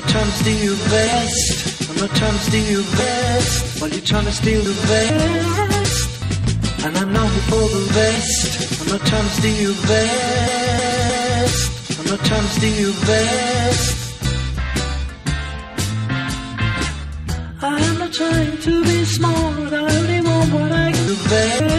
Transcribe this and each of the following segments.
not trying to steal your best. I'm not trying to steal your best. While you're trying to steal the best. And I'm not for the best. I'm not trying to steal your best. I'm not trying to steal your best. I'm not trying to be smart. I only want what I can do best.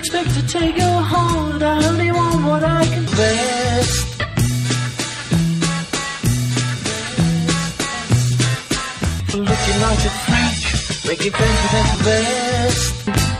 Expect to take your heart. I only want what I can best. Looking like a freak, making friends with the best.